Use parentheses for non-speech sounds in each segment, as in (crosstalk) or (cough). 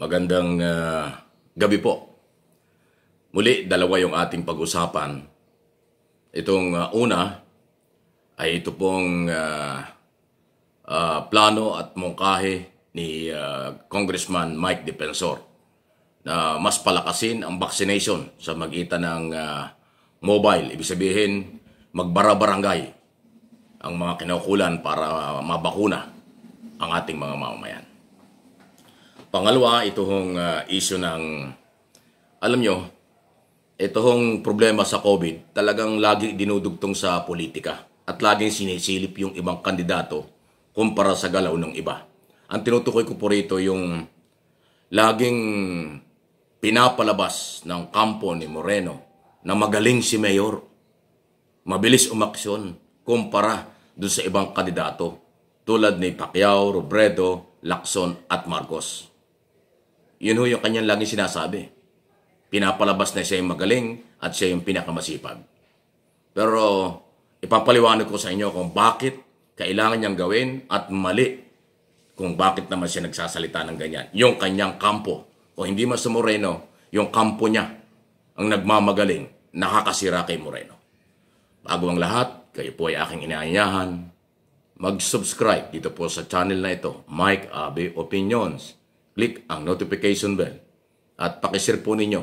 Magandang uh, gabi po. Muli, dalawa yung ating pag-usapan. Itong uh, una ay ito pong uh, uh, plano at mungkahe ni uh, Congressman Mike Defensor na mas palakasin ang vaccination sa magitan ng uh, mobile. Ibig sabihin, magbara-barangay ang mga kinaukulan para mabakuna ang ating mga mamamayan. Pangalawa, ito hong uh, issue ng, alam nyo, ito hong problema sa COVID, talagang lagi dinudugtong sa politika at laging sinisilip yung ibang kandidato kumpara sa galaw ng iba. Ang tinutukoy ko po rito yung laging pinapalabas ng kampo ni Moreno na magaling si Mayor. Mabilis umaksyon kumpara doon sa ibang kandidato tulad ni Pacquiao, Robredo, Lacson at Marcos. Yun ho yung kanyang laging sinasabi. Pinapalabas na siya yung magaling at siya yung pinakamasipag. Pero ipapaliwanag ko sa inyo kung bakit kailangan niyang gawin at mali kung bakit naman siya nagsasalita ng ganyan. Yung kanyang kampo. O hindi mas Moreno, yung kampo niya ang nagmamagaling, nakakasira kay Moreno. Bago ang lahat, kayo po ay aking inaanyahan. Mag-subscribe dito po sa channel na ito, Mike Abe Opinions click ang notification bell at pakishare po ninyo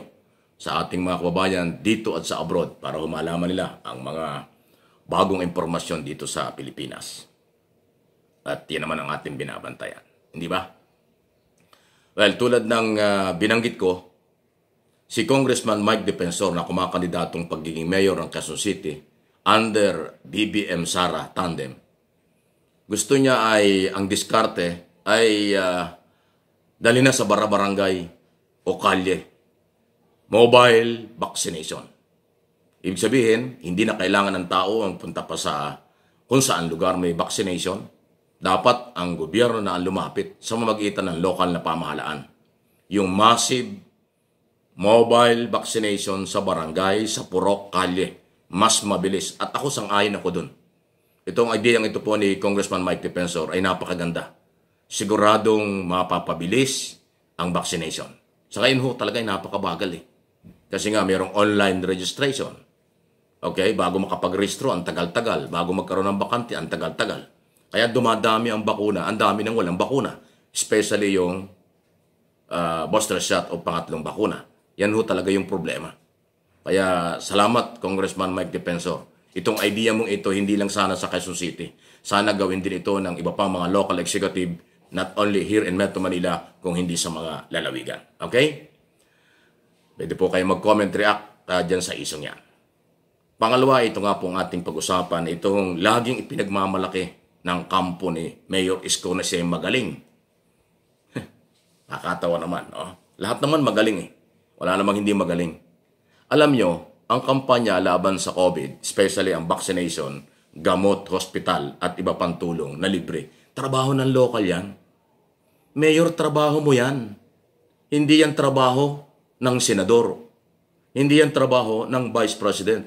sa ating mga kababayan dito at sa abroad para humalaman nila ang mga bagong impormasyon dito sa Pilipinas. At yan naman ang ating binabantayan. Hindi ba? Well, tulad ng uh, binanggit ko, si Congressman Mike Defensor na kumakandidatong pagiging mayor ng Quezon City under BBM Sara Tandem, gusto niya ay ang diskarte ay uh, dali na sa barabarangay o kalye. Mobile vaccination. Ibig sabihin, hindi na kailangan ng tao ang punta pa sa kung saan lugar may vaccination. Dapat ang gobyerno na ang lumapit sa mamagitan ng lokal na pamahalaan. Yung massive mobile vaccination sa barangay, sa purok, kalye. Mas mabilis. At ako sang-ayon ako dun. Itong idea ito po ni Congressman Mike Defensor ay napakaganda siguradong mapapabilis ang vaccination. Sa ngayon ho, talaga napakabagal eh. Kasi nga, mayroong online registration. Okay, bago makapag-registro, ang tagal-tagal. Bago magkaroon ng bakante, ang tagal-tagal. Kaya dumadami ang bakuna, ang dami ng walang bakuna. Especially yung uh, booster shot o pangatlong bakuna. Yan ho talaga yung problema. Kaya salamat, Congressman Mike Defensor. Itong idea mong ito, hindi lang sana sa Quezon City. Sana gawin din ito ng iba pang mga local executive not only here in Metro Manila, kung hindi sa mga lalawigan. Okay? Pwede po kayo mag-comment, react uh, dyan sa isong yan. Pangalawa, ito nga po ang ating pag-usapan, itong laging ipinagmamalaki ng kampo ni Mayor Isko na siya magaling. (laughs) Nakakatawa naman. Oh. Lahat naman magaling eh. Wala namang hindi magaling. Alam nyo, ang kampanya laban sa COVID, especially ang vaccination, gamot, hospital at iba pang tulong na libre, Trabaho ng local yan. Mayor, trabaho mo yan. Hindi yan trabaho ng senador. Hindi yan trabaho ng vice president.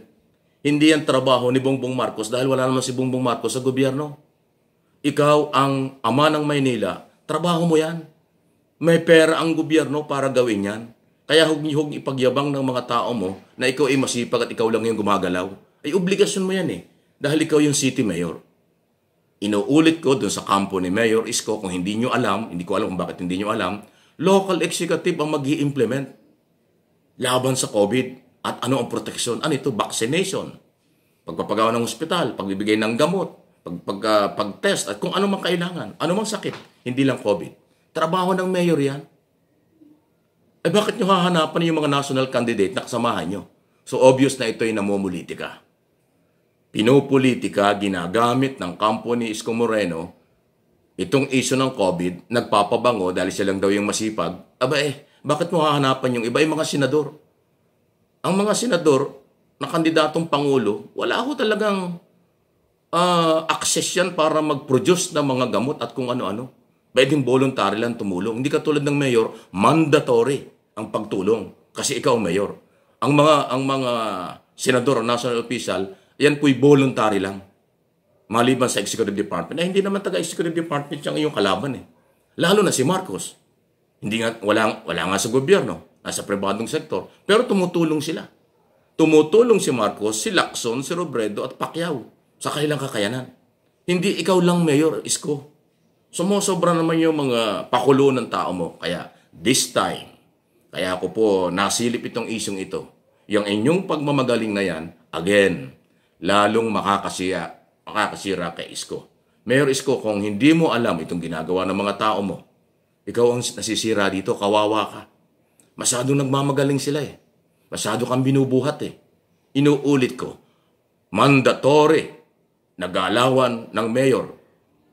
Hindi yan trabaho ni Bongbong Marcos dahil wala naman si Bongbong Marcos sa gobyerno. Ikaw ang ama ng Maynila, trabaho mo yan. May pera ang gobyerno para gawin yan. Kaya huwag hug ipagyabang ng mga tao mo na ikaw ay masipag at ikaw lang yung gumagalaw. Ay obligasyon mo yan eh. Dahil ikaw yung city mayor. Inuulit ko dun sa kampo ni Mayor Isko, kung hindi nyo alam, hindi ko alam kung bakit hindi nyo alam, local executive ang mag implement laban sa COVID. At ano ang proteksyon? Ano ito? Vaccination. Pagpapagawa ng ospital, pagbibigay ng gamot, pag, pag, uh, pag-test, at kung ano mang kailangan, ano mang sakit, hindi lang COVID. Trabaho ng mayor yan. Eh bakit nyo hahanapan yung mga national candidate na kasamahan nyo? So obvious na ito ay namumulitika pinopolitika ginagamit ng kampo ni Isko Moreno itong issue ng COVID, nagpapabango dahil siya lang daw yung masipag. Aba eh, bakit mo hahanapan yung iba yung mga senador? Ang mga senador na kandidatong pangulo, wala ako talagang uh, access yan para mag-produce ng mga gamot at kung ano-ano. Pwedeng voluntary lang tumulong. Hindi katulad ng mayor, mandatory ang pagtulong kasi ikaw mayor. Ang mga ang mga senador national official yan po'y voluntary lang. Maliban sa executive department. Eh, hindi naman taga-executive department siyang iyong kalaban eh. Lalo na si Marcos. Hindi nga, wala, wala nga sa gobyerno, nasa pribadong sektor, pero tumutulong sila. Tumutulong si Marcos, si Lacson, si Robredo at Pacquiao sa kanilang kakayanan. Hindi ikaw lang, Mayor Isko. Sumusobra naman yung mga pakulo ng tao mo. Kaya this time, kaya ako po nasilip itong isyong ito. Yung inyong pagmamagaling na yan, again, lalong makakasiya, makakasira kay Isko. Mayor Isko, kung hindi mo alam itong ginagawa ng mga tao mo, ikaw ang nasisira dito, kawawa ka. Masyadong nagmamagaling sila eh. Masyado kang binubuhat eh. Inuulit ko, mandatory na galawan ng mayor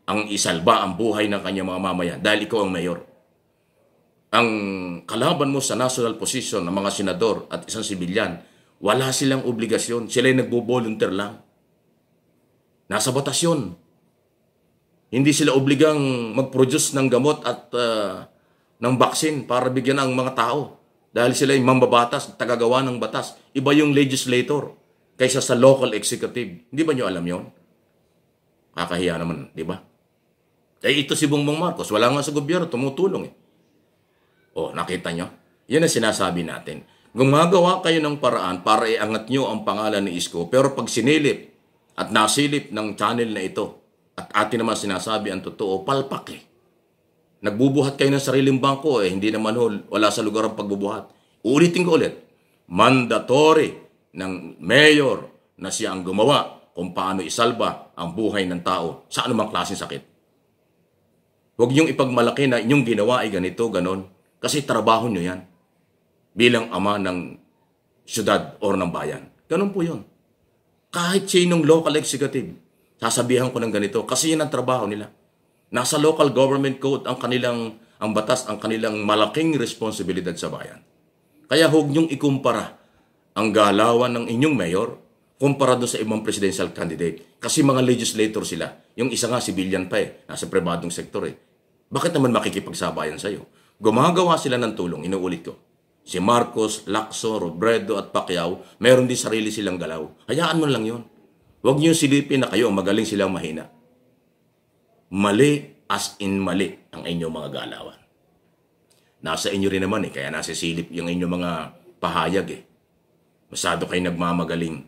ang isalba ang buhay ng kanyang mga mamayan dahil ikaw ang mayor. Ang kalaban mo sa national position ng mga senador at isang sibilyan, wala silang obligasyon. Sila ay nagbo-volunteer lang. Nasa batas yun. Hindi sila obligang mag-produce ng gamot at uh, ng baksin para bigyan ang mga tao. Dahil sila ay mambabatas, tagagawa ng batas. Iba yung legislator kaysa sa local executive. Hindi ba nyo alam yon? Kakahiya naman, di ba? Eh ito si Bongbong Marcos, wala nga sa gobyerno, tumutulong eh. Oh, nakita nyo? Yan ang sinasabi natin. Gumagawa kayo ng paraan para iangat nyo ang pangalan ni Isko, pero pag sinilip at nasilip ng channel na ito, at atin naman sinasabi ang totoo, palpak eh. Nagbubuhat kayo ng sariling bangko eh, hindi naman hol, wala sa lugar ang pagbubuhat. Ulitin ko ulit, mandatory ng mayor na siya ang gumawa kung paano isalba ang buhay ng tao sa anumang klaseng sakit. Huwag niyong ipagmalaki na inyong ginawa ay ganito, ganon. Kasi trabaho niyo yan bilang ama ng syudad o ng bayan. Ganon po yun. Kahit sinong local executive, Sasabihan ko ng ganito kasi yan ang trabaho nila. Nasa local government code ang kanilang ang batas, ang kanilang malaking responsibilidad sa bayan. Kaya huwag niyong ikumpara ang galawan ng inyong mayor kumpara doon sa ibang presidential candidate. Kasi mga legislator sila. Yung isa nga, civilian pa eh. Nasa pribadong sektor eh. Bakit naman makikipagsabayan sa'yo? Gumagawa sila ng tulong, inuulit ko. Si Marcos, Lacso, Robredo at Pacquiao, meron din sarili silang galaw. Hayaan mo lang yon. Huwag niyo silipin na kayo magaling silang mahina. Mali as in mali ang inyong mga galawan. Nasa inyo rin naman eh, kaya nasa silip yung inyong mga pahayag eh. Masyado kayo nagmamagaling.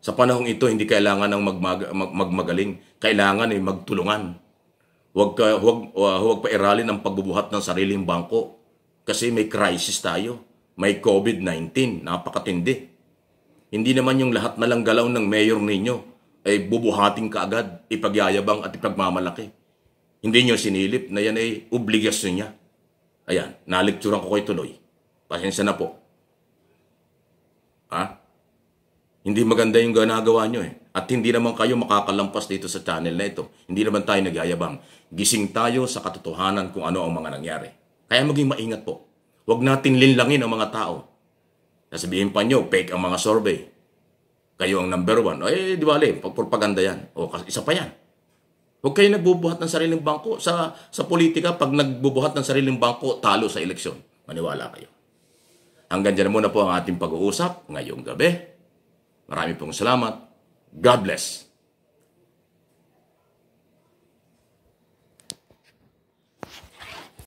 Sa panahong ito, hindi kailangan ng magmag- mag- magmagaling. Kailangan ay eh, magtulungan. Huwag, ka, huwag, uh, huwag pa iralin ang pagbubuhat ng sariling bangko. Kasi may crisis tayo. May COVID-19. Napakatindi. Hindi naman yung lahat na lang galaw ng mayor ninyo ay bubuhating kaagad, ipagyayabang at ipagmamalaki. Hindi nyo sinilip na yan ay obligasyon niya. Ayan, nalikturan ko kayo tuloy. Pasensya na po. Ha? Hindi maganda yung ginagawa nyo eh. At hindi naman kayo makakalampas dito sa channel na ito. Hindi naman tayo nagyayabang. Gising tayo sa katotohanan kung ano ang mga nangyari. Kaya maging maingat po. Huwag natin linlangin ang mga tao Nasabihin pa nyo, fake ang mga survey. Kayo ang number one. Eh, di ba alin, pagpropaganda yan. O, isa pa yan. Huwag kayo nagbubuhat ng sariling bangko. Sa, sa politika, pag nagbubuhat ng sariling bangko, talo sa eleksyon. Maniwala kayo. Hanggang dyan muna po ang ating pag-uusap ngayong gabi. Marami pong salamat. God bless.